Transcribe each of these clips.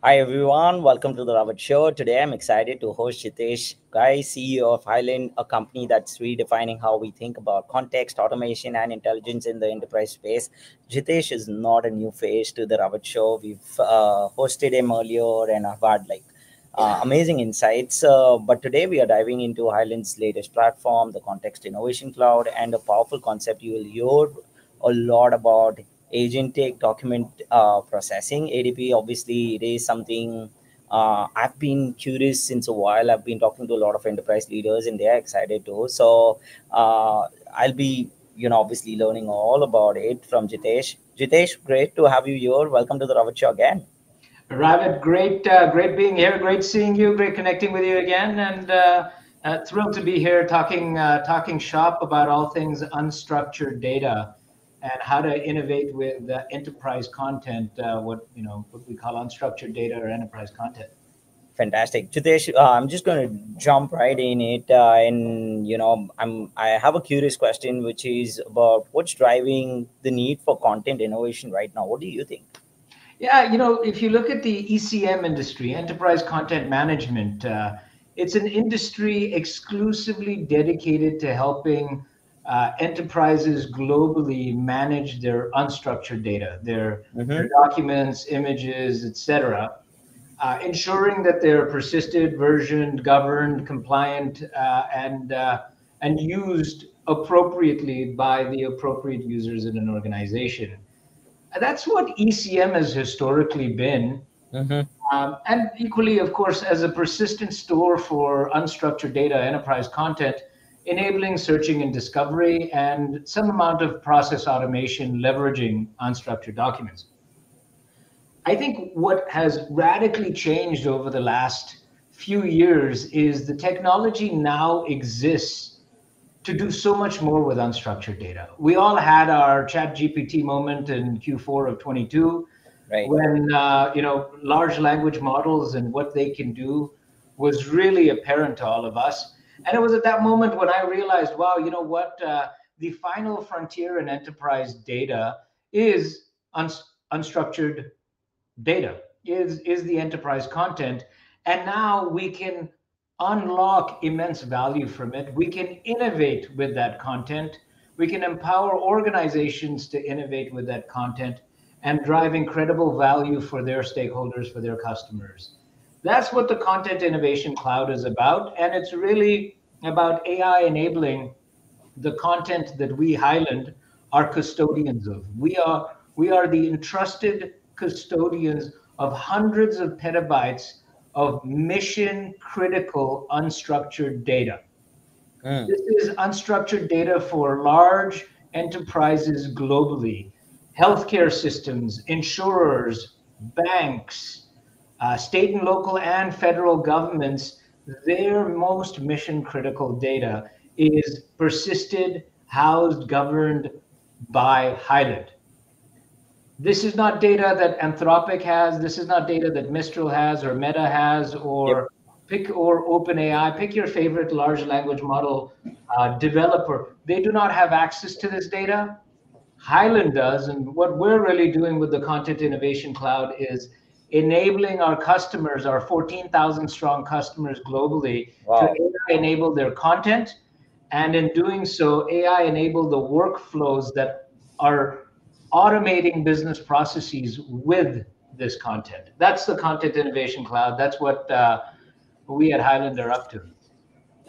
Hi everyone, welcome to the Ravit Show. Today I'm excited to host Jitesh Ghai, CEO of Hyland, a company that's redefining how we think about context, automation, and intelligence in the enterprise space. Jitesh is not a new face to the Ravit Show. We've uh, hosted him earlier and I've had like uh, amazing insights. Uh, but today we are diving into Hyland's latest platform, the Content Innovation Cloud, and a powerful concept you will hear a lot about agentic document uh, processing. Adp obviously it is something uh, i've been curious since a while. I've been talking to a lot of enterprise leaders and they're excited too. So uh, i'll be you know obviously learning all about it from jitesh. Jitesh great to have you here. Welcome to the Ravit show again. Ravit, great, uh, great being here. Great seeing you. Great connecting with you again, and uh, uh, thrilled to be here talking talking shop about all things unstructured data and how to innovate with uh, enterprise content, uh, what you know, what we call unstructured data or enterprise content. Fantastic, Jitesh. Uh, I'm just going to jump right in it, uh, and you know, I'm I have a curious question, which is about what's driving the need for content innovation right now. What do you think? Yeah, you know, if you look at the ECM industry, enterprise content management, uh, it's an industry exclusively dedicated to helping uh, enterprises globally manage their unstructured data, their, mm-hmm. their documents, images, etc., uh, ensuring that they're persisted, versioned, governed, compliant, uh, and uh, and used appropriately by the appropriate users in an organization. That's what ECM has historically been. Mm-hmm. Um, and equally, of course, as a persistent store for unstructured data, enterprise content, enabling searching and discovery, and some amount of process automation leveraging unstructured documents. I think what has radically changed over the last few years is the technology now exists to do so much more with unstructured data. We all had our chat GPT moment in Q4 of 22 right. when uh, you know large language models and what they can do was really apparent to all of us and it was at that moment when I realized, wow, you know what? Uh, the final frontier in enterprise data is un- unstructured data, is, is the enterprise content. And now we can unlock immense value from it. We can innovate with that content. We can empower organizations to innovate with that content and drive incredible value for their stakeholders, for their customers. That's what the Content Innovation Cloud is about. And it's really about AI enabling the content that we Hyland, are custodians of. We are we are the entrusted custodians of hundreds of petabytes of mission critical unstructured data. Mm. This is unstructured data for large enterprises globally, healthcare systems, insurers, banks, uh, state and local and federal governments their most mission critical data is persisted, housed, governed by Hyland. This is not data that Anthropic has. This is not data that Mistral has or Meta has or yep. pick or OpenAI. Pick your favorite large language model uh, developer. They do not have access to this data. Hyland does. And what we're really doing with the Content Innovation Cloud is enabling our customers, our 14,000 strong customers globally, wow. to AI enable their content. And in doing so, AI enable the workflows that are automating business processes with this content. That's the Content Innovation Cloud. That's what uh, we at Hyland are up to.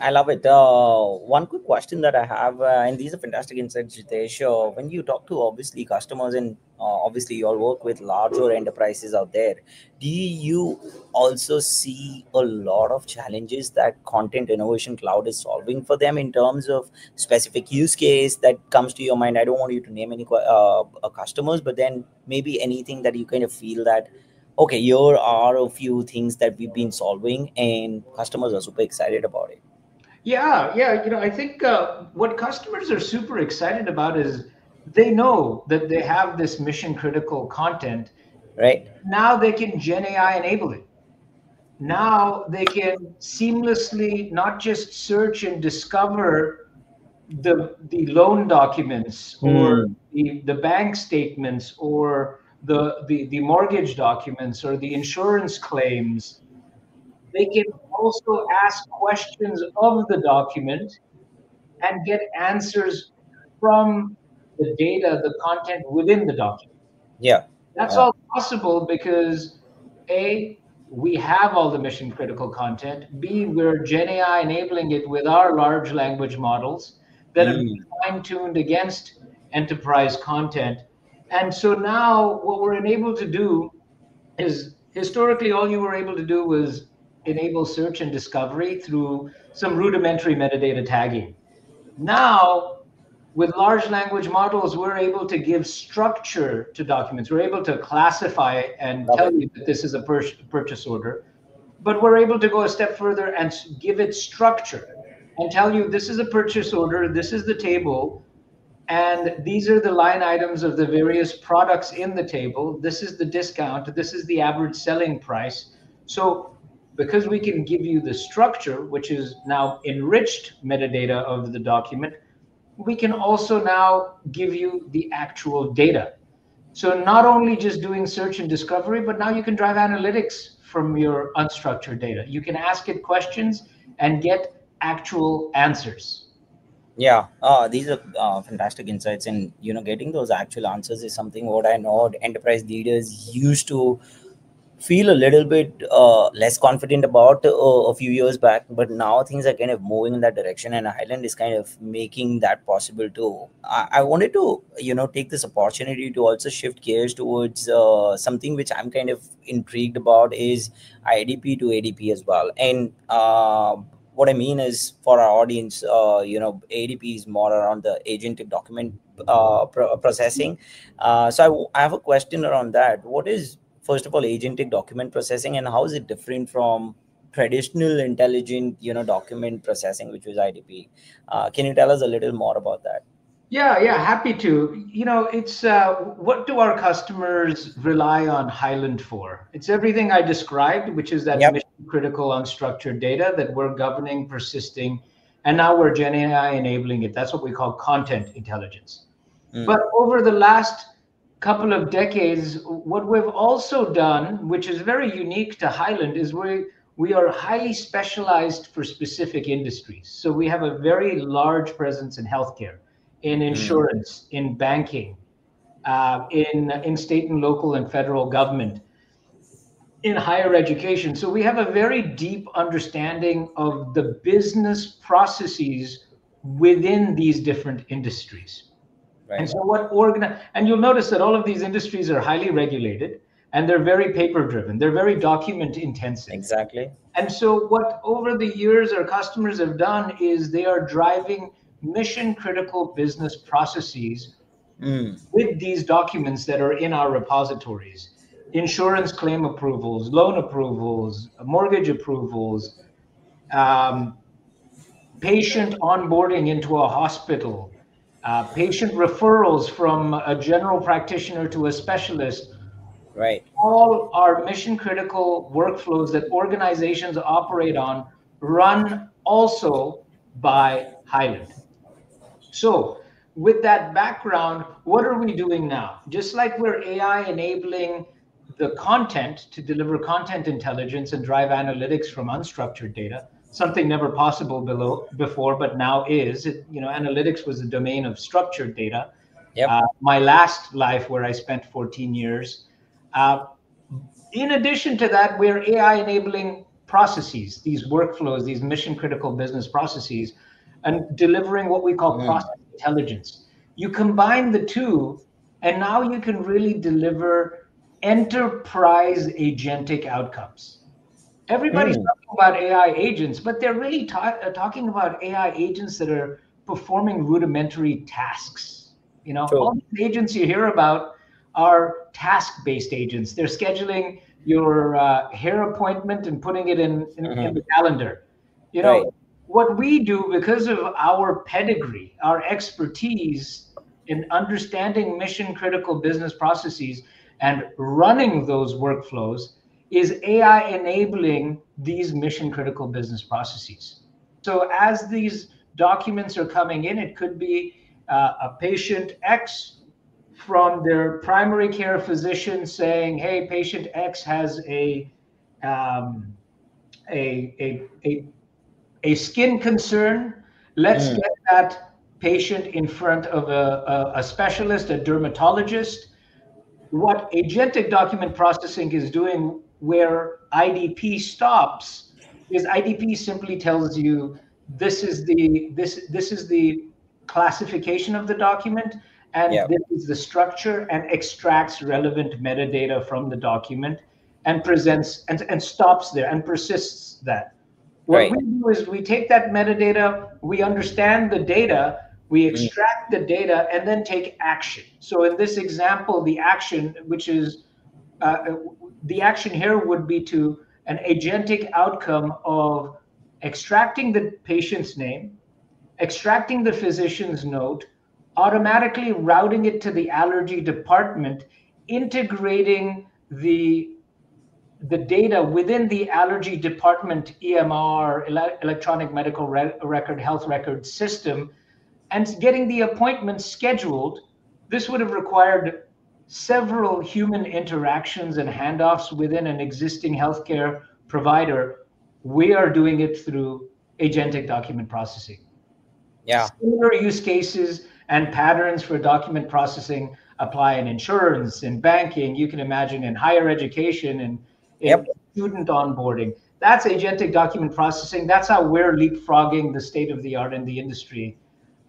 I love it. Uh, one quick question that I have, uh, and these are fantastic insights, Jitesh. Uh, when you talk to obviously customers and uh, obviously you all work with larger enterprises out there, do you also see a lot of challenges that Content Innovation Cloud is solving for them in terms of specific use case that comes to your mind? I don't want you to name any uh, uh, customers, but then maybe anything that you kind of feel that okay, here are a few things that we've been solving, and customers are super excited about it. Yeah, yeah. You know, I think uh, what customers are super excited about is they know that they have this mission critical content. Right. Now they can Gen AI enable it. Now they can seamlessly not just search and discover the the loan documents or hmm. the, the bank statements or the, the, the mortgage documents or the insurance claims, they can also ask questions of the document and get answers from the data, the content within the document. Yeah. That's all possible because A, we have all the mission critical content. B, we're Gen AI enabling it with our large language models that mm. are fine tuned against enterprise content. And so now what we're enabled to do is historically all you were able to do was enable search and discovery through some rudimentary metadata tagging. Now, with large language models, we're able to give structure to documents. We're able to classify and Love tell it. you that this is a pur purchase order, but we're able to go a step further and give it structure and tell you this is a purchase order, this is the table, and these are the line items of the various products in the table. This is the discount, this is the average selling price. So because we can give you the structure, which is now enriched metadata of the document, we can also now give you the actual data. So not only just doing search and discovery, but now you can drive analytics from your unstructured data. You can ask it questions and get actual answers. Yeah, uh, these are uh, fantastic insights, and you know, getting those actual answers is something what I know enterprise leaders used to feel a little bit uh, less confident about uh, a few years back but now things are kind of moving in that direction and hyland is kind of making that possible too. I, I wanted to you know take this opportunity to also shift gears towards uh, something which i'm kind of intrigued about is idp to adp as well. And uh, what i mean is for our audience uh, you know adp is more around the agentic document uh, pro- processing. So I, I have a question around that. What is first of all agentic document processing and how is it different from traditional intelligent you know document processing which was idp uh, can you tell us a little more about that? Yeah yeah happy to. You know it's uh, what do our customers rely on hyland for? It's everything i described which is that yep. mission critical unstructured data that we're governing persisting and now we're gen ai enabling it. That's what we call content intelligence. Mm. but over the last couple of decades, what we've also done, which is very unique to Hyland, is we we are highly specialized for specific industries. So we have a very large presence in healthcare, in hmm. insurance, mm. in banking, uh, in in state and local and federal government, in higher education. So we have a very deep understanding of the business processes within these different industries. Right. And so what organ and you'll notice that all of these industries are highly regulated and they're very paper driven. They're very document intensive. Exactly. And so what over the years our customers have done is they are driving mission critical business processes mm. with these documents that are in our repositories. Insurance claim approvals, loan approvals, mortgage approvals, um, patient onboarding into a hospital, uh, patient referrals from a general practitioner to a specialist. Right. All are mission critical workflows that organizations operate on, run also by Hyland. So, with that background, what are we doing now? Just like we're AI enabling the content to deliver content intelligence and drive analytics from unstructured data, something never possible below before, but now is. It, you know, analytics was the domain of structured data. Yep. Uh, my last life, where I spent 14 years. Uh, in addition to that, we're AI enabling processes, these workflows, these mission critical business processes, and delivering what we call mm. process intelligence. You combine the two, and now you can really deliver enterprise agentic outcomes. Everybody's mm. talking about AI agents, but they're really ta- uh, talking about AI agents that are performing rudimentary tasks. You know, sure. all the agents you hear about are task-based agents. They're scheduling your uh, hair appointment and putting it in, in, mm-hmm. in the calendar. You know, right. what we do because of our pedigree, our expertise in understanding mission critical business processes and running those workflows is AI enabling these mission critical business processes. So as these documents are coming in, it could be uh, a patient X from their primary care physician saying, "Hey, patient X has a um, a, a, a, a skin concern. Let's mm. get that patient in front of a, a, a specialist, a dermatologist. What agentic document processing is doing, where IDP stops, is IDP simply tells you this is the this this is the classification of the document and yep. this is the structure and extracts relevant metadata from the document and presents and, and stops there and persists that. What right. we do is we take that metadata, we understand the data, we mm. extract mm. the data, and then take action. So in this example, the action, which is uh, the action here would be to an agentic outcome of extracting the patient's name, extracting the physician's note, automatically routing it to the allergy department, integrating the the data within the allergy department EMR, ele- electronic medical re- record, health record system, and getting the appointment scheduled. This would have required several human interactions and handoffs within an existing healthcare provider. We are doing it through agentic document processing. Yeah. Similar use cases and patterns for document processing apply in insurance, in banking, you can imagine in higher education and yep. student onboarding. That's agentic document processing. That's how we're leapfrogging the state of the art in the industry,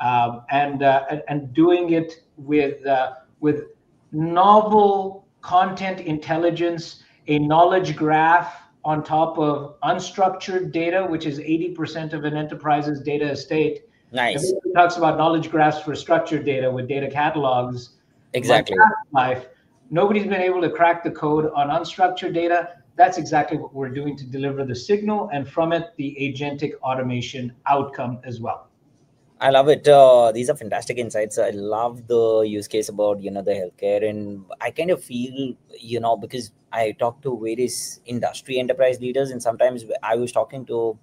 um, and, uh, and, and doing it with uh, with novel content intelligence, a knowledge graph on top of unstructured data, which is 80% of an enterprise's data estate. Nice. Everybody talks about knowledge graphs for structured data with data catalogs. Exactly. Life. Nobody's been able to crack the code on unstructured data that's exactly what we're doing to deliver the signal and from it the agentic automation outcome as well i love it uh, these are fantastic insights i love the use case about you know the healthcare and i kind of feel you know because i talk to various industry enterprise leaders and sometimes i was talking to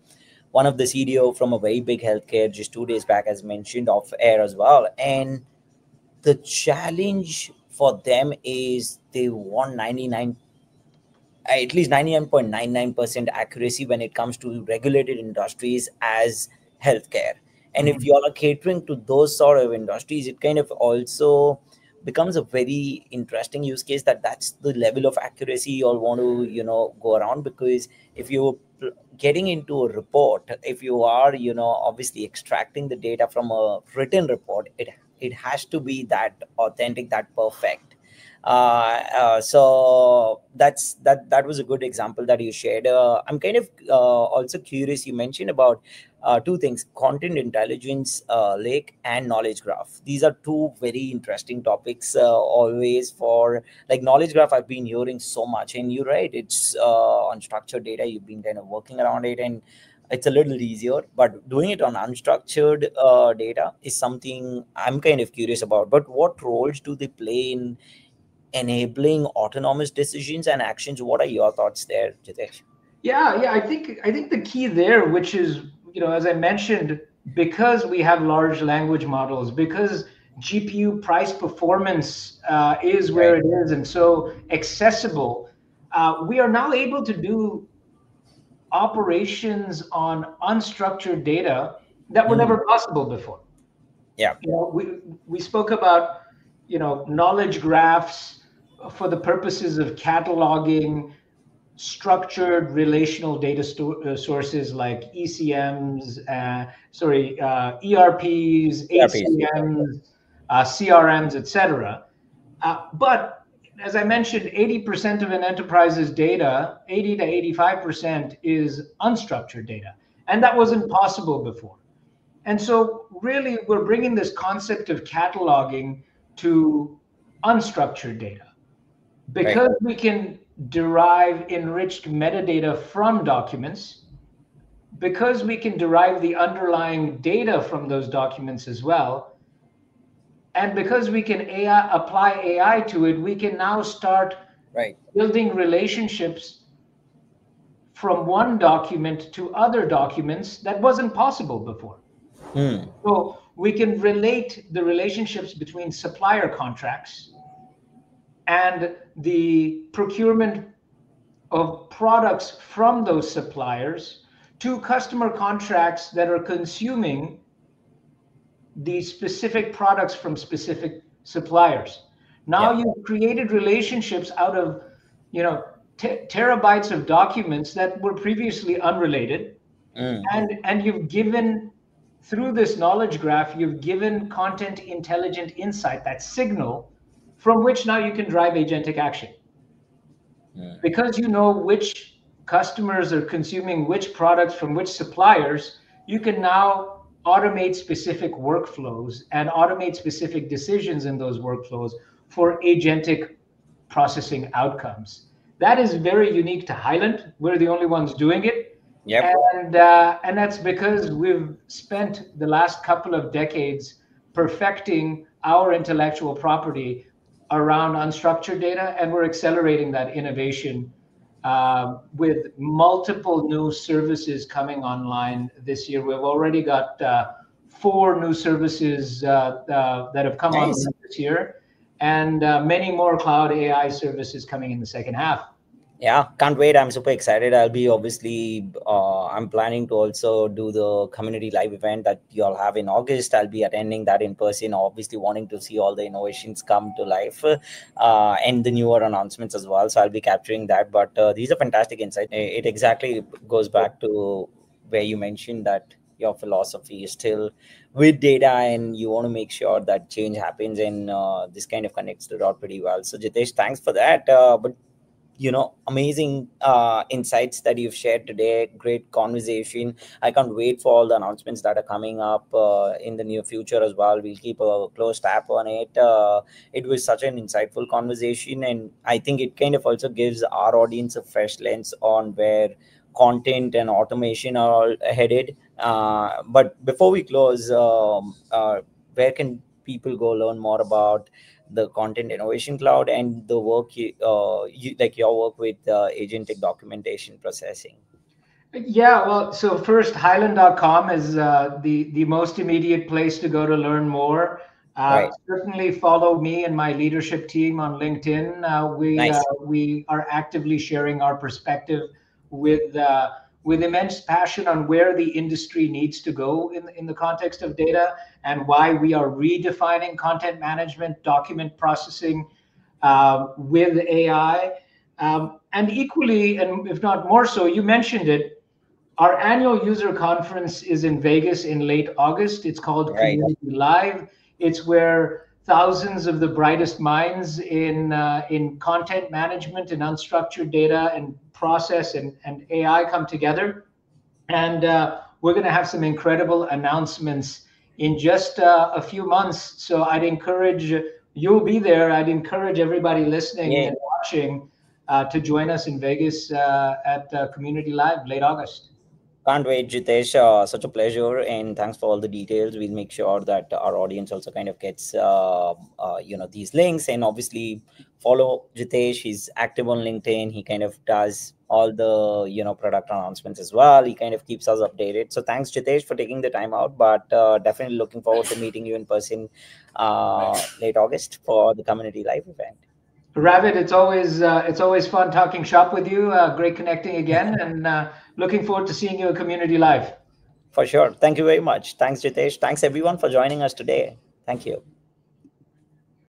one of the cdo from a very big healthcare just two days back as mentioned off air as well and the challenge for them is they want 99 at least 99.99% accuracy when it comes to regulated industries as healthcare. And mm-hmm. if you are catering to those sort of industries, it kind of also becomes a very interesting use case that that's the level of accuracy you all want to you know go around because if you're getting into a report if you are you know obviously extracting the data from a written report it it has to be that authentic that perfect so that's that that was a good example that you shared. Uh, i'm kind of uh, also curious you mentioned about uh, two things content intelligence uh, lake and knowledge graph. These are two very interesting topics always for like knowledge graph i've been hearing so much. And you're right it's on structured data you've been kind of working around it and it's a little easier but doing it on unstructured uh, data is something i'm kind of curious about. But what roles do they play in enabling autonomous decisions and actions. What are your thoughts there, Jitesh? Yeah, yeah, I think I think the key there, which is you know, as I mentioned, because we have large language models, because GPU price performance uh, is where right. it is, and so accessible, uh, we are now able to do operations on unstructured data that were mm. never possible before. Yeah, you know, we we spoke about you know knowledge graphs for the purposes of cataloging structured relational data uh, sources like ECMs, uh, sorry, uh, ERPs, ACMs, uh, CRMs, etc. Uh, but as I mentioned, 80% of an enterprise's data, 80 to 85% is unstructured data. And that wasn't possible before. And so, really, we're bringing this concept of cataloging to unstructured data because right. we can derive enriched metadata from documents, because we can derive the underlying data from those documents as well, and because we can AI, apply AI to it, we can now start right. building relationships from one document to other documents that wasn't possible before. Hmm. So we can relate the relationships between supplier contracts and the procurement of products from those suppliers to customer contracts that are consuming the specific products from specific suppliers. Now yeah. you've created relationships out of, you know, terabytes of documents that were previously unrelated, mm. and and you've given through this knowledge graph, you've given content intelligent insight, that signal, from which now you can drive agentic action. Mm. Because you know which customers are consuming which products from which suppliers, you can now automate specific workflows and automate specific decisions in those workflows for agentic processing outcomes. That is very unique to Hyland. We're the only ones doing it. Yep. And, uh, and that's because we've spent the last couple of decades perfecting our intellectual property around unstructured data, and we're accelerating that innovation uh, with multiple new services coming online this year. We've already got uh, four new services uh, uh that have come nice. on this year and uh, many more cloud AI services coming in the second half. Yeah, can't wait. I'm super excited. I'll be obviously, uh, I'm planning to also do the community live event that you'll have in August. I'll be attending that in person, obviously wanting to see all the innovations come to life uh, and the newer announcements as well. So I'll be capturing that. But uh, these are fantastic insights. It exactly goes back to where you mentioned that your philosophy is still with data and you want to make sure that change happens and uh, this kind of connects the dot pretty well so jitesh thanks for that uh, but you know amazing uh, insights that you've shared today. Great conversation. I can't wait for all the announcements that are coming up uh, in the near future as well. We'll keep a close tap on it. Uh, it was such an insightful conversation and i think it kind of also gives our audience a fresh lens on where content and automation are all headed. Uh, but before we close, um, uh, where can people go learn more about the content innovation cloud and the work you, uh, you like your work with uh, agentic documentation processing? Yeah, well, so first, hyland.com is uh, the, the most immediate place to go to learn more. Uh, right. Certainly follow me and my leadership team on LinkedIn. Uh, we, nice. uh, we are actively sharing our perspective with uh, with immense passion on where the industry needs to go in, in the context of data and why we are redefining content management, document processing uh, with AI. Um, and equally, and if not more so, you mentioned it, our annual user conference is in Vegas in late August. It's called right. Community Live. It's where thousands of the brightest minds in uh, in content management and unstructured data and process and, and AI come together. And uh, we're going to have some incredible announcements in just uh, a few months. So I'd encourage you'll be there. I'd encourage everybody listening yeah. and watching uh, to join us in Vegas uh, at uh, Community Live late August. Can't wait, Jitesh. Uh, such a pleasure, and thanks for all the details. We'll make sure that our audience also kind of gets, uh, uh, you know, these links, and obviously follow Jitesh. He's active on LinkedIn. He kind of does all the you know product announcements as well. He kind of keeps us updated. So thanks, Jitesh, for taking the time out. But uh, definitely looking forward to meeting you in person uh, late August for the community live event. Ravit, it's always uh, it's always fun talking shop with you. Great connecting again, and looking forward to seeing you at Community Live. For sure. Thank you very much. Thanks, Jitesh. Thanks everyone for joining us today. Thank you.